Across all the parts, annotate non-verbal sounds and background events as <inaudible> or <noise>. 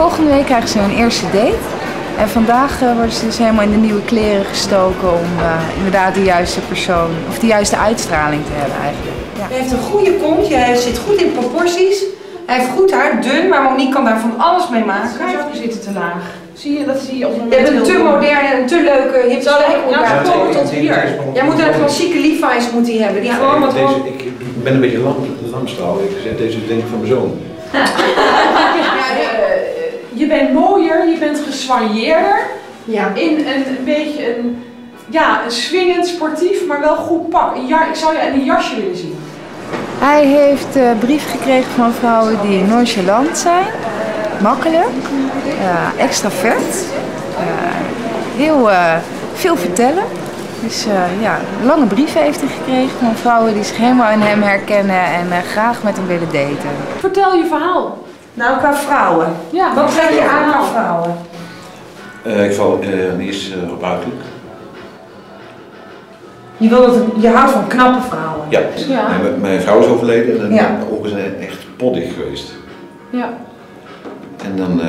volgende week krijgen ze hun eerste date. En vandaag eh, worden ze dus helemaal in de nieuwe kleren gestoken om eh, inderdaad de juiste persoon, of de juiste uitstraling te hebben eigenlijk. Ja. Hij heeft een goede kont, hij zit goed in proporties. Hij heeft goed haar, dun, maar Monique kan daar van alles mee maken. Zijn zakken zitten te laag. Zie je, dat zie je op een Je hebt een te moderne en een te leuke hip ik- stijl. nou, Ja. tot- tot hier. Jij moet een klassieke Levi's moet hij hebben, die gewoon wat Deze, gewoon... ik ben een beetje lam, lamstrouw. Ik zet deze denk ik van mijn zoon. <laughs> Je bent mooier, je bent geswanjeerder. Ja. In een, een beetje een, ja, een swingend, sportief, maar wel goed pak. Een ja, ik zou je in een jasje willen zien. Hij heeft eh brief gekregen van vrouwen die nonchalant zijn, makkelijk, eh, extravert, eh, heel eh, veel vertellen. Dus eh, ja, lange brieven heeft hij gekregen van vrouwen die zich helemaal in hem herkennen en graag met hem willen daten. Vertel je verhaal. Nou, qua vrouwen. Ja, Wat trek je aan qua vrouwen? Eh, ik val uh, eerst eh, op uiterlijk. Je, wil dat, je houdt van knappe vrouwen. Ja. Ja. Mijn- mijn vrouw is overleden en dan Ja. mijn ogen zijn echt poddig geweest. Ja, En dan, eh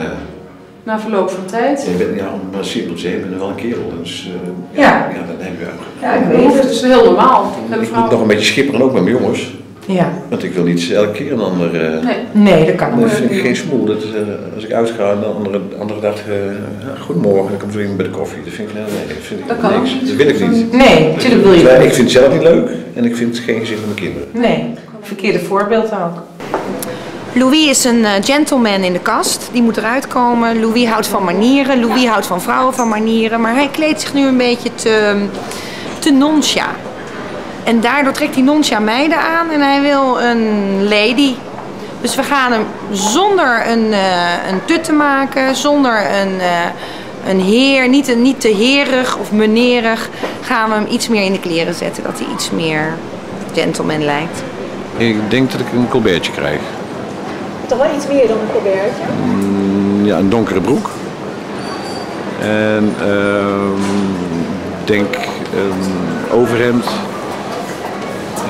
na verloop van tijd. je bent ja, maar simpeltje, je bent wel een kerel. Dus eh, Ja. ja, dan heb je Ja, ik Dat weet het. is heel normaal. Dat hebben Ik moet nog een beetje schipperen ook met mijn jongens. Ja. Want ik wil niet elke keer een ander. eh Nee. Nee, dat kan Dat ook. vind ik geen smoel. Dat, eh, als ik uitga en de andere, andere dag, eh, ja, goedemorgen, dan komt er iemand bij de koffie. Dat vind ik, nee, nee, dat vind ik Dat kan niks. ook niet. Dat wil ik niet. Nee, natuurlijk wil je Nee, dat. ik vind het zelf niet leuk en ik vind het geen gezin voor mijn kinderen. Nee, verkeerde voorbeeld ook. Louis is een gentleman in de kast. Die moet eruit komen. Louis houdt van manieren. Louis houdt van vrouwen van manieren. Maar hij kleedt zich nu een beetje te, te noncha. En daardoor trekt hij noncha meiden aan en hij wil een lady. Dus we gaan hem zonder een, eh, een tut te maken, zonder een, eh, een heer, niet, een, niet te herig of menerig, gaan we hem iets meer in de kleren zetten. Dat hij iets meer gentleman lijkt. Ik denk dat ik een colbertje krijg. Toch wel iets meer dan een colbertje. Ja, een donkere broek. En ehm denk een overhemd.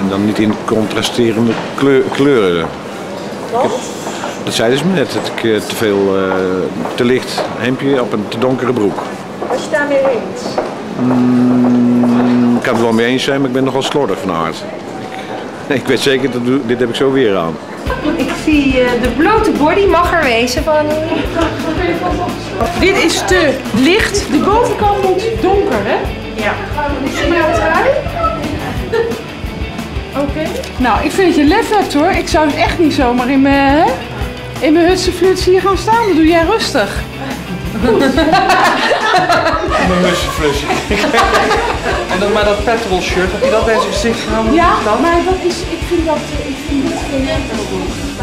En dan niet in contrasterende kleur- kleuren. Dat zeiden ze me net, dat ik eh, te veel, eh, te licht hemdje op een te donkere broek. Was je daarmee eens? Mm, ik kan het wel mee eens zijn, maar ik ben nogal slordig van aard. Ik, <laughs> ik weet zeker, dat dit heb ik zo weer aan. Ik zie eh, de blote body mag er wezen van Dit is te licht. De bovenkant moet donker, hè? Ja. Oké. Nou, ik vind dat je lef hebt hoor. Ik zou het echt niet zomaar in mijn, in mijn hutse flutse hier gaan staan. Dat doe jij rustig. Mijn mussenflusje. <laughs> en dan maar dat petrol shirt, heb je dat bij zijn gezicht gehouden? Ja, maar dat is, ik vind dat, eh, ik vind dit geen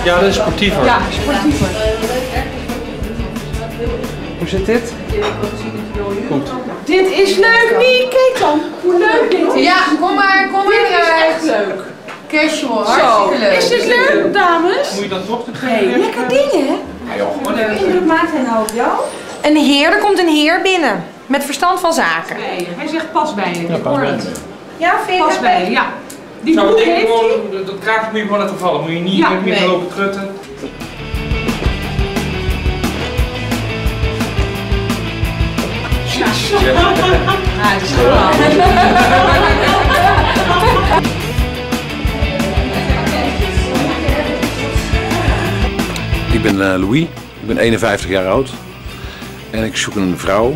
Ja, dat is sportiever. Ja, sportiever. Hoe zit dit? Goed. Dit is leuk, niet? Kijk dan, hoe leuk dit is. Ja, kom maar, kom Dit is echt leuk. Casual, Zo, is dit leuk, dames? Moet je dan toch Hey, lekker ding, hè? Welke indruk maakt hij nou op jou? Een heer, er komt een heer binnen. Met verstand van zaken. Nee, hij zegt pas bij je. Ik hoor het. Ja, vind je Pas dat? bij je, ja. Die ik heeft gewoon, dat- dat kraagje moet je gewoon laten vallen. Moet je niet, Ja, nee. lopen trutten. <laughs> <laughs> Hij is gewoon. Ik ben eh, Louis, ik ben 51 jaar oud. En ik zoek een vrouw,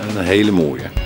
en een hele mooie.